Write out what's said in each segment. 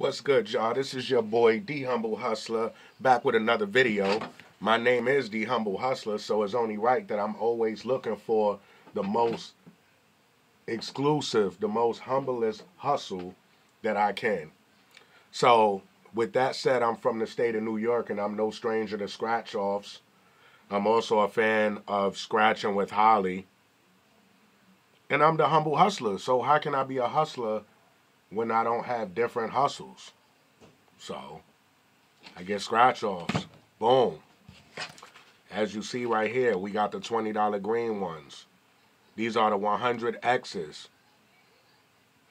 What's good, y'all? This is your boy, D Humble Hustler, back with another video. My name is D Humble Hustler, so it's only right that I'm always looking for the most exclusive, the most humblest hustle that I can. So, with that said, I'm from the state of New York and I'm no stranger to scratch offs. I'm also a fan of scratching with Holly. And I'm the humble hustler, so how can I be a hustler when I don't have different hustles. So I get scratch offs. Boom. As you see right here, we got the $20 green ones. These are the 100 X's.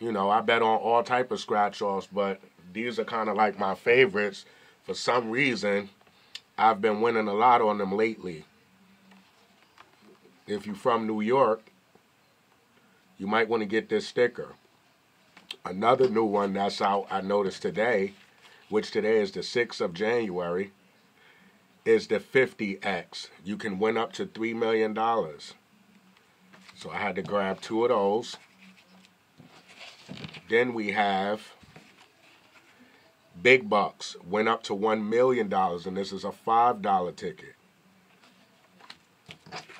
You know, I bet on all type of scratch offs, but these are kind of like my favorites. For some reason, I've been winning a lot on them lately. If you're from New York, you might want to get this sticker. Another new one that's out, I noticed today, which today is the 6th of January, is the 50X. You can win up to $3 million. So I had to grab two of those. Then we have Big Bucks, went up to $1 million, and this is a $5 ticket.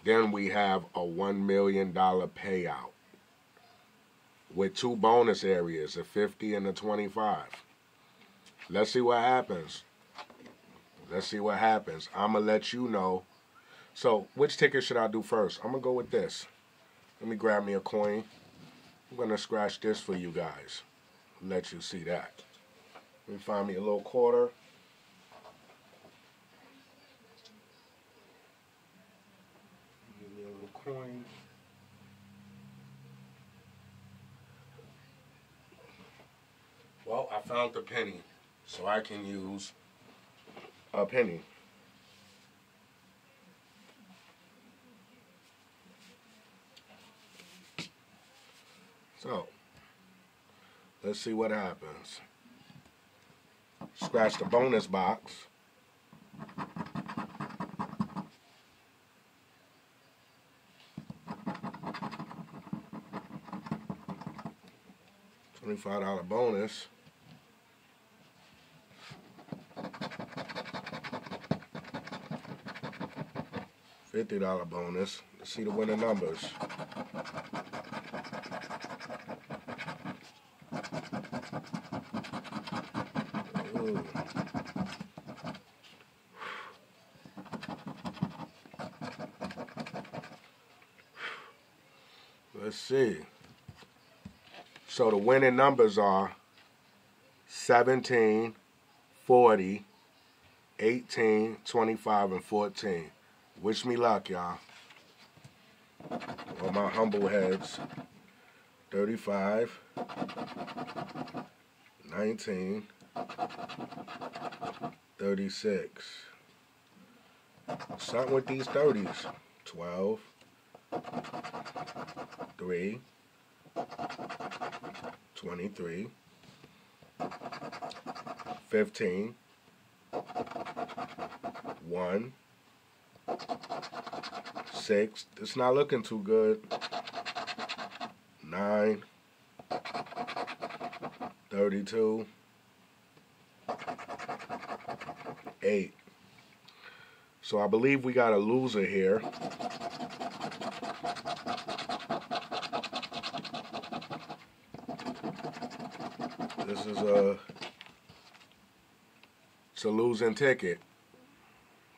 Then we have a $1 million payout with two bonus areas, a 50 and a 25. Let's see what happens. Let's see what happens. I'm going to let you know. So, which ticket should I do first? I'm going to go with this. Let me grab me a coin. I'm going to scratch this for you guys. Let you see that. Let me find me a little quarter. Give me a little coin. Well, I found the penny, so I can use a penny. So, let's see what happens. Scratch the bonus box. $25 bonus. $50 bonus. Let's see the winning numbers. Let's see. So the winning numbers are 17, 40, 18, 25, and 14. Wish me luck, y'all. On my humble heads. 35, 19, 36. Something with these 30s. 12, 3, 23, 15, 1, 6. It's not looking too good. 9, 32, 8. So I believe we got a loser here. This is a it's a losing ticket.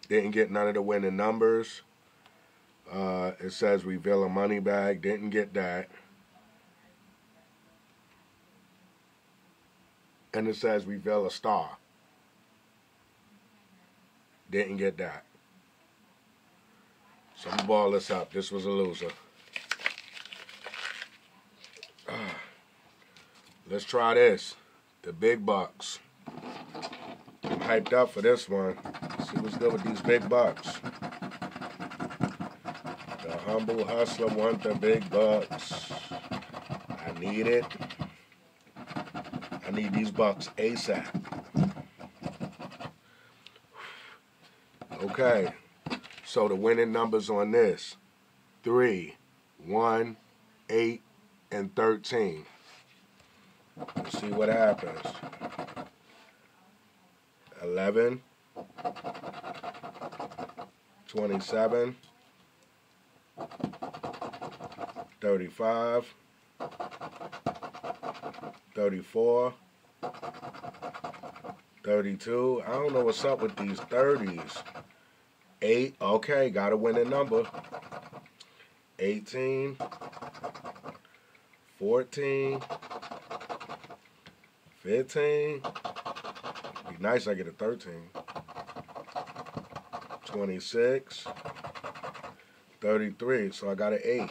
Didn't get none of the winning numbers. Uh, it says reveal a money bag. Didn't get that. And it says reveal a star. Didn't get that. So I'm ball this up. This was a loser. Let's try this. The big bucks. I'm hyped up for this one. See what's good with these big bucks. The humble hustler want the big bucks. I need it. I need these bucks ASAP. Okay. So the winning numbers on this. 3, 1, 8, and 13. Let's see what happens. 11, 27, 35, 34, 32. I don't know what's up with these 30s. 8, okay, got to win a number. 18, 14, 15. Be nice I get a 13. 26, 33. So I got an 8.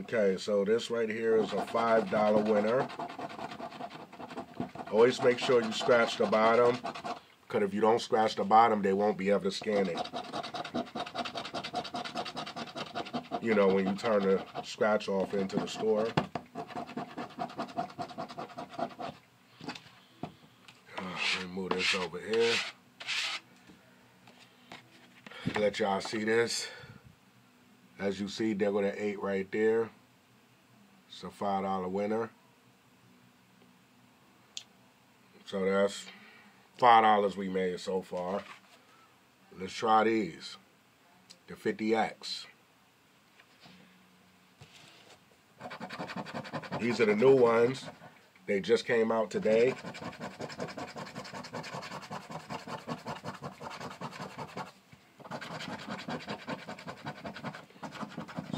Okay, so this right here is a $5 winner. Always make sure you scratch the bottom, because if you don't scratch the bottom, they won't be able to scan it. You know, when you turn the scratch off into the store. Ah, let me move this over here. Let y'all see this. As you see, there go the eight right there. It's a five dollar winner. So that's five dollars we made so far. Let's try these. The 50X. These are the new ones. They just came out today.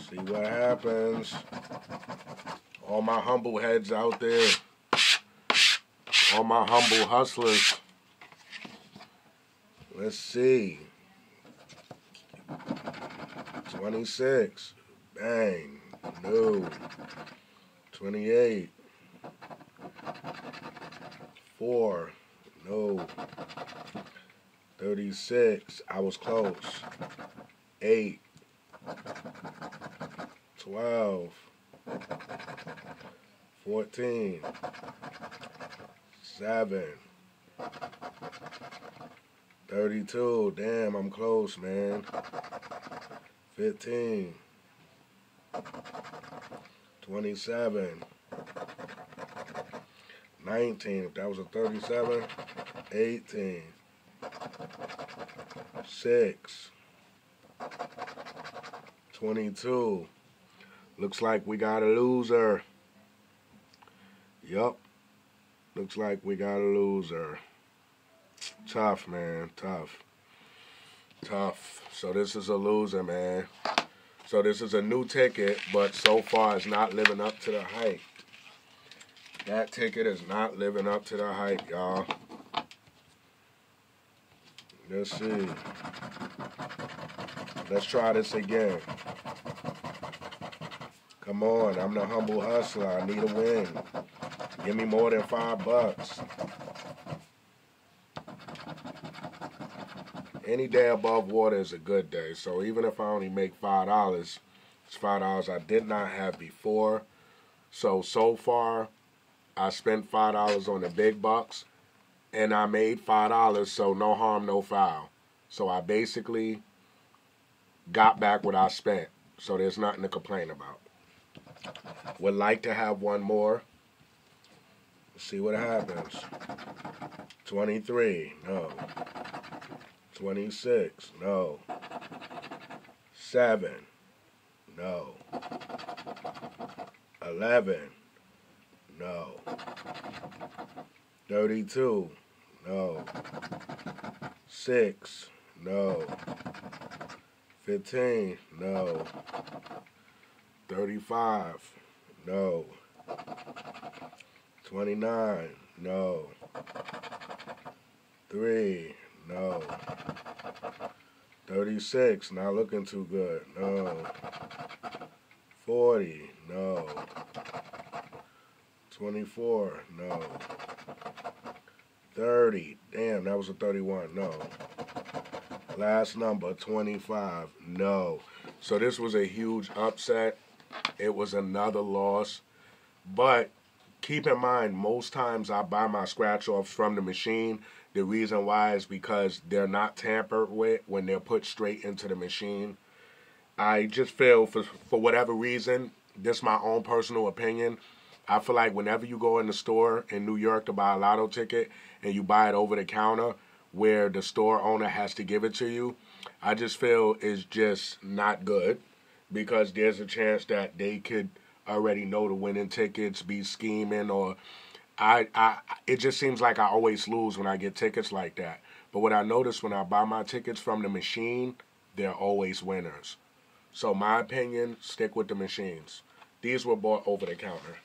See what happens. All my humble heads out there. All my humble hustlers. Let's see. 26. Bang. No. 28. 4. No. 36. I was close. 8. 12. 14. 7. 32. Damn, I'm close, man. 15. 27. 19. If that was a 37. 18. 6. 22. Looks like we got a loser. Yup. Looks like we got a loser. Tough, man. Tough. Tough. So this is a loser, man. So this is a new ticket, but so far it's not living up to the hype. That ticket is not living up to the hype, y'all. Let's see. Let's try this again. Come on, I'm the humble hustler. I need a win. Give me more than five bucks. Any day above water is a good day. So even if I only make five dollars, it's five dollars I did not have before. So so far, I spent five dollars on the big bucks, and I made five dollars. So no harm, no foul. So I basically got back what I spent. So there's nothing to complain about. Would like to have one more. See what happens. 23, no. 26, no. 7, no. 11, no. 32, no. 6, no. 15, no. 35, no. 29, no. 3, no. 36, not looking too good, no. 40, no. 24, no. 30, damn, that was a 31, no. Last number, 25, no. So this was a huge upset. It was another loss. But keep in mind, most times I buy my scratch offs from the machine. The reason why is because they're not tampered with when they're put straight into the machine. I just feel for for whatever reason, this is my own personal opinion. I feel like whenever you go in the store in New York to buy a lotto ticket and you buy it over the counter where the store owner has to give it to you, I just feel is just not good because there's a chance that they could already know the winning tickets, be scheming or I, I it just seems like I always lose when I get tickets like that. But what I notice when I buy my tickets from the machine, they're always winners. So my opinion, stick with the machines. These were bought over the counter.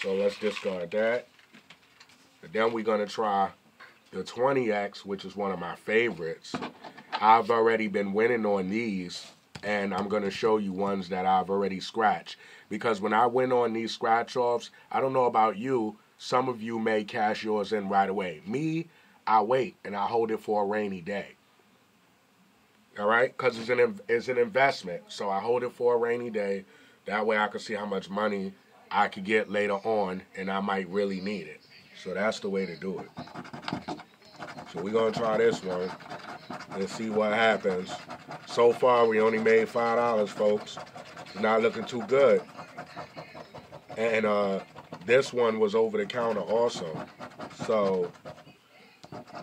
So let's discard that. Then we're gonna try the 20X, which is one of my favorites. I've already been winning on these, and I'm gonna show you ones that I've already scratched. Because when I win on these scratch offs, I don't know about you, some of you may cash yours in right away. Me, I wait and I hold it for a rainy day. All right, because it's an it's an investment, so I hold it for a rainy day. That way, I can see how much money I could get later on, and I might really need it. So that's the way to do it. So we're gonna try this one and see what happens. So far, we only made five dollars, folks. Not looking too good. And uh, this one was over the counter also. So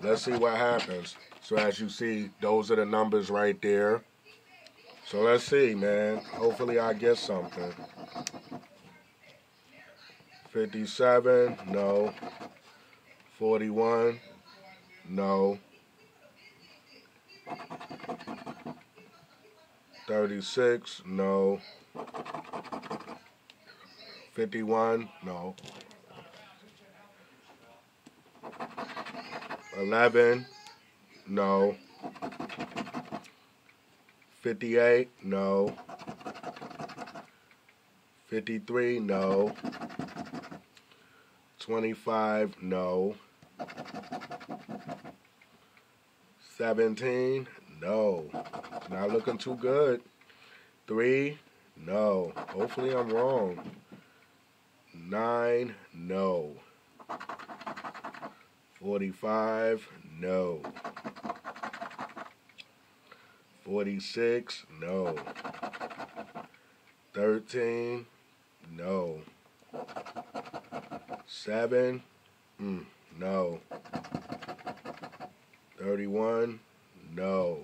let's see what happens. So as you see, those are the numbers right there. So let's see, man. Hopefully I get something. 57, no. 41, no. 36, no. 51, no. 11, no. 58, no. 53, no. 25, no. 17, no. Not looking too good. 3, no. Hopefully I'm wrong. 9, no. 45, no. 46, no. 13, no. 7, mm, no. 31, no.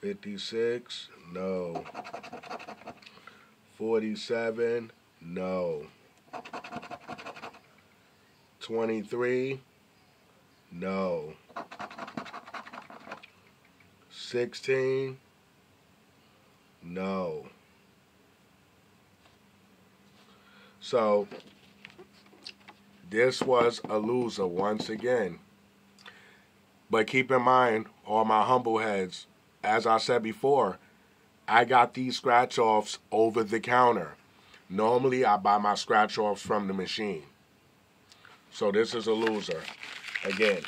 56, no. 47, no. 23, no. 16, no. So, this was a loser once again. But keep in mind, all my humble heads, as I said before, I got these scratch offs over the counter. Normally, I buy my scratch offs from the machine. So this is a loser again.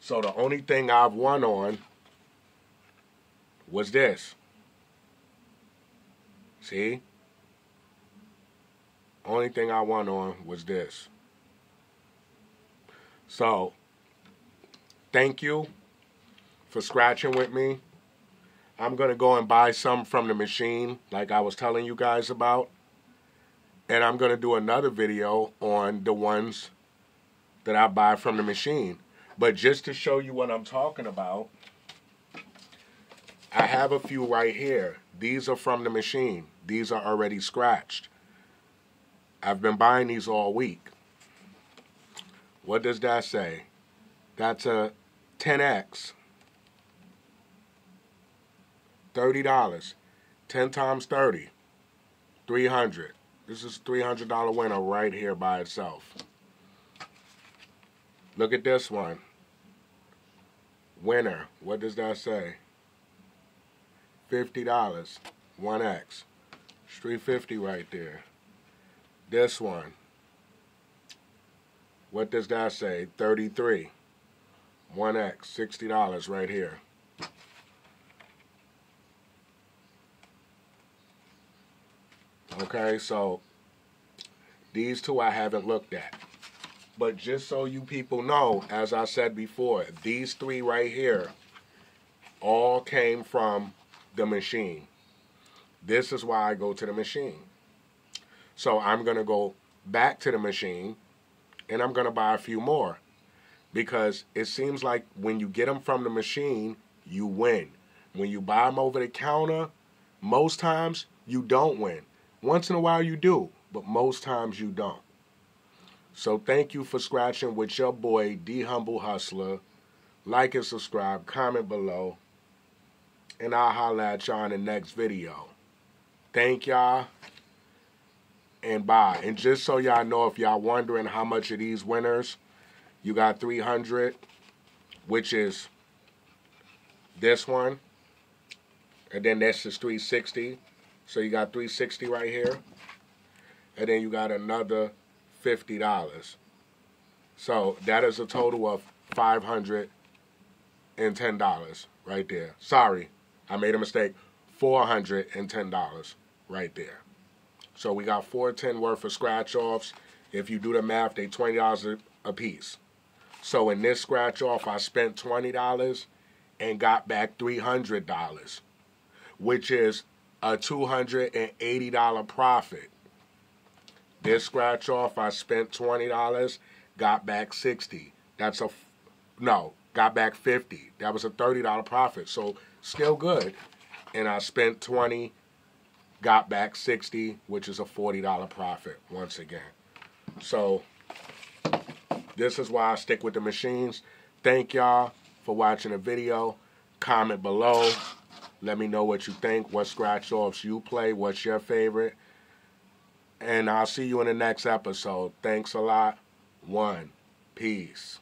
So the only thing I've won on was this. See? Only thing I won on was this. So, thank you for scratching with me. I'm going to go and buy some from the machine like I was telling you guys about. And I'm going to do another video on the ones that I buy from the machine. But just to show you what I'm talking about, I have a few right here. These are from the machine. These are already scratched. I've been buying these all week. What does that say? That's a 10x. $30. 10 times 30. 300. This is $300 winner right here by itself. Look at this one. Winner. What does that say? $50. 1x. It's 350 right there. This one. What does that say? 33. 1x. $60 right here. Okay, so these two I haven't looked at. But just so you people know, as I said before, these three right here all came from the machine. This is why I go to the machine. So I'm going to go back to the machine and I'm going to buy a few more because it seems like when you get them from the machine, you win. When you buy them over the counter, most times you don't win. Once in a while you do, but most times you don't. So thank you for scratching with your boy, D Humble Hustler. Like and subscribe, comment below, and I'll holler at y'all in the next video. Thank y'all, and bye. And just so y'all know, if y'all wondering how much of these winners, you got 300, which is this one, and then this is 360. So you got 360 right here, and then you got another $50. So that is a total of $510 right there. Sorry, I made a mistake. $410 right there. So we got 410 worth of scratch offs. If you do the math, they $20 a piece. So in this scratch off, I spent $20 and got back $300, which is a $280 profit. This scratch off, I spent $20, got back 60. That's a, no, got back 50. That was a $30 profit. So still good. And I spent 20, got back 60, which is a $40 profit once again. So this is why I stick with the machines. Thank y'all for watching the video. Comment below. Let me know what you think, what scratch offs you play, what's your favorite. And I'll see you in the next episode. Thanks a lot. One. Peace.